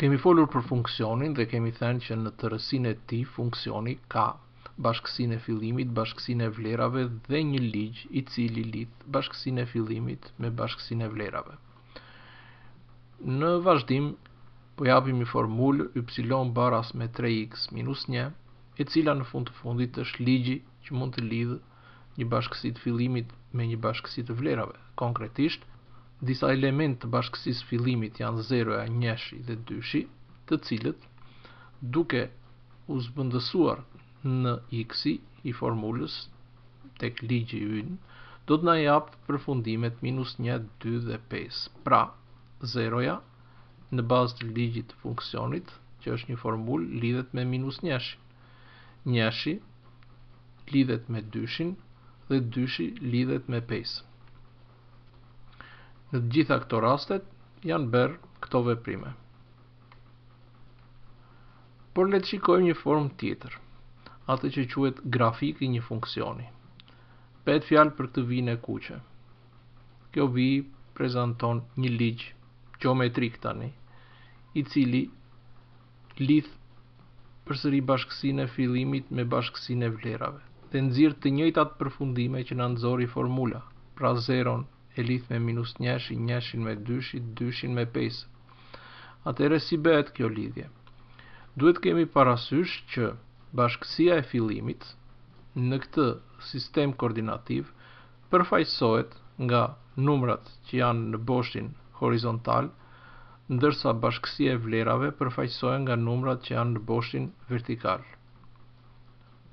Kemi folur për funksionin dhe kemi thënë që në tërësinë e tij funksioni ka bashkësinë e fillimit, bashkësinë e vlerave dhe një ligj i cili lidh bashkësinë e fillimit me bashkësinë e vlerave. Në vazhdim po japim një formulë y baras me 3x minus 1, e cila në fund të fundit është ligji që mund të lidhë një bashkësi të fillimit me një bashkësi të vlerave. Konkretisht, disa elementë të bashkësisë fillimit janë zeroja njëshi dhe dyshi, të cilët, duke u zëvendësuar në x-i i formulës tek ligji ynë, do të na japë përfundimet minus 1, 2 dhe 5. Pra, zeroja në bazë të ligjit të funksionit, që është një formulë, lidhet me minus njëshin. Njëshi lidhet me dyshin dhe dyshi lidhet me pesën. Në të gjitha këto rastet janë bërë këto veprime. Por le të shikojmë një formë tjetër, atë që quhet grafiku i një funksioni. Bëhet fjalë për këtë vijën e kuqe. Kjo vijë prezanton një ligj gjeometrik tani, i cili lidh përsëri bashkësinë e fillimit me bashkësinë e vlerave dhe nxjerr të njëjtat përfundime që na nxori formula, pra zeron e lidh me minus njëshin, njëshin me dyshin, dyshin me pesën. Atëherë si bëhet kjo lidhje? Duhet të kemi parasysh që bashkësia e fillimit në këtë sistem koordinativ Përfaqësohet nga numrat që janë në boshtin horizontal, ndërsa bashkësia e vlerave përfaqësohet nga numrat që janë në boshtin vertikal.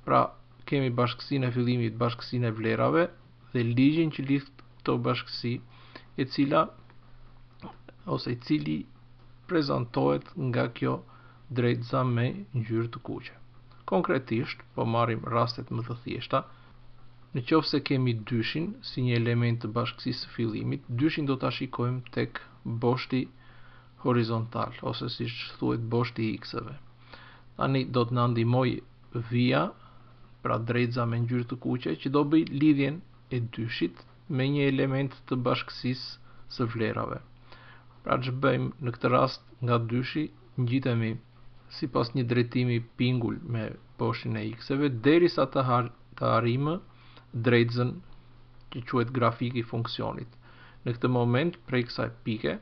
Pra, kemi bashkësinë e fillimit, bashkësinë e vlerave dhe ligjin që lidh këto bashkësi, e cila ose i cili prezantohet nga kjo drejtëza me ngjyrë të kuqe. Konkretisht, po marrim rastet më të thjeshta, Në qoftë se kemi dyshin si një element të bashkësisë së fillimit, dyshin do ta shikojmë tek boshti horizontal ose siç thuhet boshti i ikseve. Tani do të na ndihmojë vija, pra drejtëza me ngjyrë të kuqe që do bëjë lidhjen e dyshit me një element të bashkësisë së vlerave. Pra ç'bëjmë në këtë rast nga dyshi ngjitemi sipas një drejtimi pingul me boshtin e ikseve derisa të arrijmë drejtëzën që quhet grafik i funksionit në këtë moment prej kësaj pike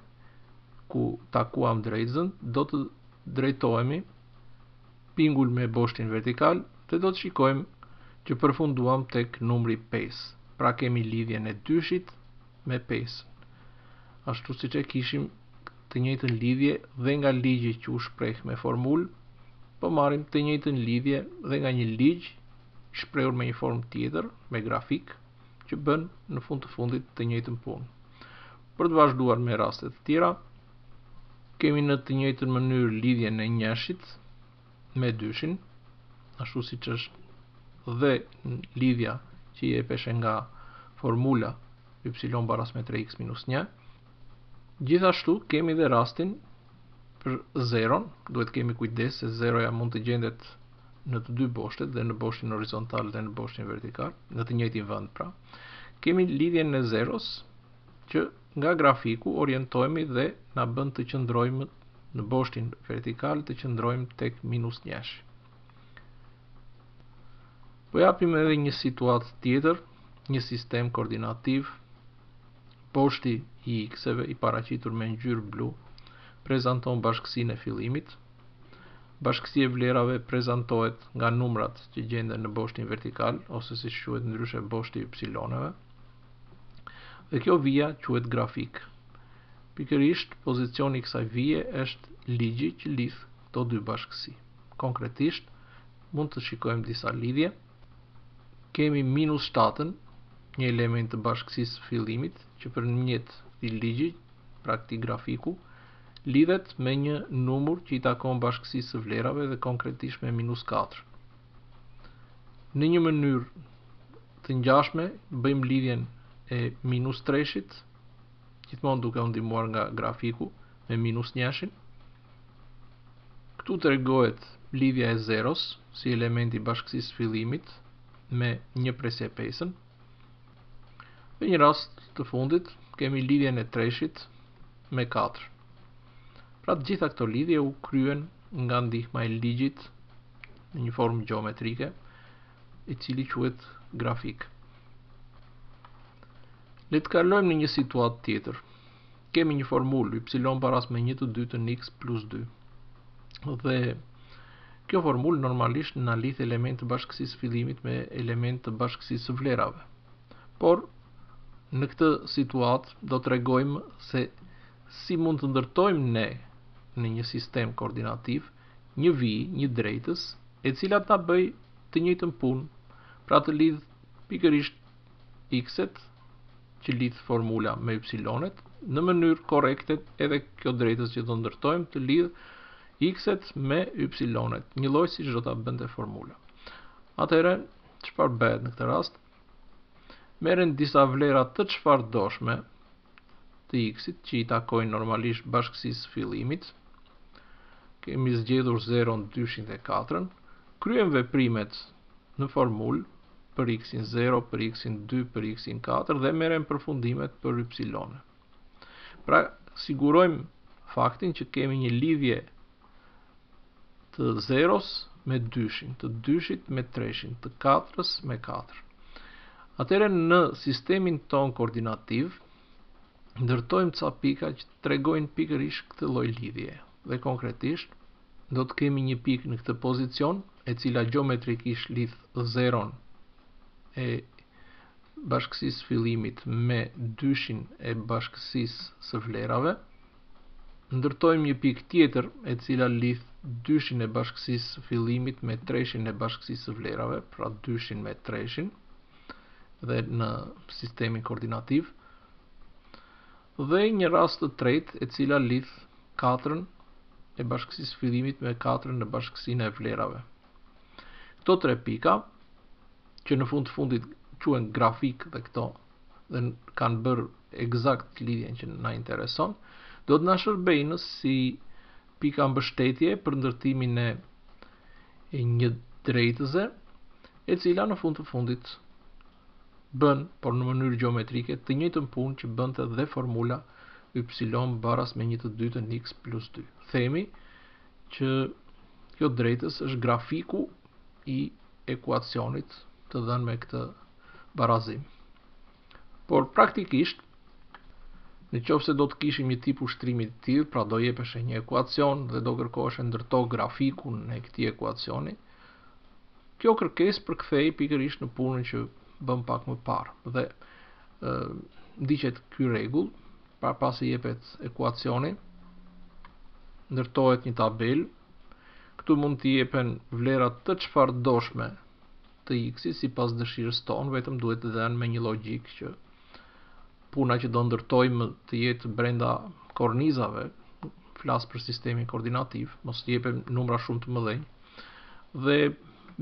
ku takuam drejtëzën do të drejtohemi pingul me boshtin vertikal dhe do të shikojmë që përfunduam tek numri 5 pra kemi lidhjen e dyshit me 5 ashtu siç e kishim të njëjtën lidhje dhe nga ligji që u shpreh me formulë, po marrim të njëjtën lidhje dhe nga një ligj i shprehur me një formë tjetër, me grafik, që bën në fund të fundit të njëjtën punë. Për të vazhduar me raste të tjera, kemi në të njëjtën mënyrë lidhjen e njëshit me dyshin, ashtu siç është dhe lidhja që jepeshe nga formula y baras me 3x minus 1, Gjithashtu kemi dhe rastin për zeron, duhet kemi kujdes se zeroja mund të gjendet në të dy boshtet dhe në boshtin horizontal dhe në boshtin vertikal, në të njëjtin vend pra. Kemi lidhjen e zeros që nga grafiku orientohemi dhe na bën të qëndrojmë në boshtin vertikal të qëndrojmë tek minus njëshi. Po japim edhe një situatë tjetër, një sistem koordinativ Boshti i ikseve i paraqitur me ngjyrë blu prezanton bashkësinë e fillimit. Bashkësia e vlerave prezantohet nga numrat që gjenden në boshtin vertikal ose siç quhet ndryshe boshti i ypsiloneve. Dhe kjo vija quhet grafik. Pikërisht pozicioni i kësaj vije është ligji që lidh këto dy bashkësi. Konkretisht mund të shikojmë disa lidhje. kemi minus 7-ën një element të bashkësisë së fillimit që nëpërmjet ligjit, pra këtij grafiku, lidhet me një numër që i takon bashkësisë së vlerave dhe konkretisht me minus 4. Në një mënyrë të ngjashme, bëjmë lidhjen e minus 3-shit gjithmonë duke u ndihmuar nga grafiku me minus njëshin. Këtu tregohet lidhja e zeros si element i bashkësisë së fillimit me një presje pesën. Dhe një rast të fundit kemi lidhjen e treshit me 4. Pra të gjitha këto lidhje u kryen nga ndihma e ligjit në një formë gjeometrike i cili quhet grafik. Le të kalojmë në një situatë tjetër. Kemi një formulë y baras me një të dytën x plus 2. Dhe kjo formulë normalisht na lidh elemente të bashkësisë së fillimit me elemente të bashkësisë së vlerave. Por në këtë situatë do tregojmë se si mund të ndërtojmë ne në një sistem koordinativ një vijë, një drejtëz, e cila të bëjë të njëjtën punë, pra të lidhë pikërisht X-et që lidh formula me Y-et, në mënyrë korrekte edhe kjo drejtëz që do ndërtojmë të lidhë X-et me Y-et, njëlloj siç do ta bënte formula. Atëherë, çfarë bëhet në këtë rast? Merren disa vlera të çfarëdoshme, të X-it që i takojnë normalisht bashkësisë së fillimit, kemi zgjedhur zeron, dyshin dhe katrën, kryejmë veprimet në formulë për X-in 0, për X-in 2, për X-in 4 dhe merren përfundimet për Y-në. Pra, sigurojmë faktin që kemi një lidhje të zeros me dyshin, të dyshit me treshin, të katrës me katrën. Atëherë në sistemin tonë koordinativ ndërtojmë ca pika që të tregojnë pikërisht këtë lloj lidhje. Dhe konkretisht do të kemi një pikë në këtë pozicion, e cila gjeometrikisht lidh zeron e bashkësisë së fillimit me dyshin e bashkësisë së vlerave. ndërtojmë një pikë tjetër e cila lidh dyshin e bashkësisë së fillimit me treshin e bashkësisë së vlerave, pra dyshin me treshin dhe në sistemin koordinativ dhe një rast të tretë e cila lidh katrën e bashkësisë së fillimit me katrën në bashkësinë e vlerave. Këto tre pika që në fund të fundit quhen grafik dhe këto dhe kanë bërë ekzakt lidhjen që na intereson, do të na shërbejnë si pika mbështetje për ndërtimin e një drejtëze, e cila në fund të fundit bën, por në mënyrë gjeometrike, të njëjtën punë që bënte dhe formula y baras me një të dytën x plus 2. Themi që kjo drejtëz është grafiku i ekuacionit të dhënë me këtë barazim. Por praktikisht, në qoftë se do të kishim një tip ushtrimi të tillë, pra do jepeshe një ekuacion dhe do kërkoheshe ndërto grafikun e këtij ekuacioni, kjo kërkesë përkthehet pikërisht në punën që bëmë pak më parë. Dhe e, ndiqet ky rregull, pra pasi jepet ekuacioni, ndërtohet një tabelë Këtu mund të jepen vlera të çfarëdoshme të x-it sipas dëshirës tonë, vetëm duhet të dhënë me një logjikë që puna që do ndërtojmë të jetë brenda kornizave, flas për sistemin koordinativ, mos të jepen numra shumë të mëdhenj, dhe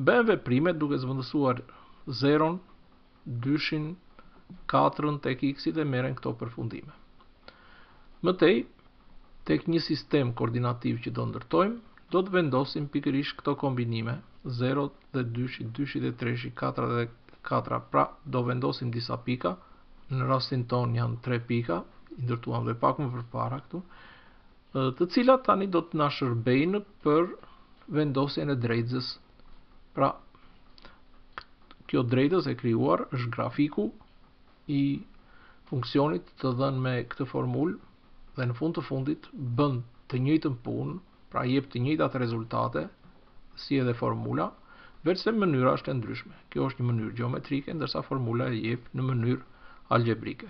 bëjmë veprime duke zëvendësuar zeron dyshin katrën tek X-i dhe merren këto përfundime. Më tej, tek një sistem koordinativ që do ndërtojmë, do të vendosim pikërisht këto kombinime, 0 dhe 2-shi, 2-shi dhe 3-shi, 4 dhe 4, pra do vendosim disa pika, në rastin tonë janë 3 pika, i ndërtuam dhe pak më përpara këtu, të cilat tani do të na shërbejnë për vendosjen e drejtëzës Pra, kjo drejtëz e krijuar është grafiku i funksionit të dhënë me këtë formulë dhe në fund të fundit bën të njëjtën punë, pra jep të njëjtat rezultate si edhe formula, veçse mënyra është e ndryshme. Kjo është një mënyrë gjeometrike, ndërsa formula e jep në mënyrë algjebrike.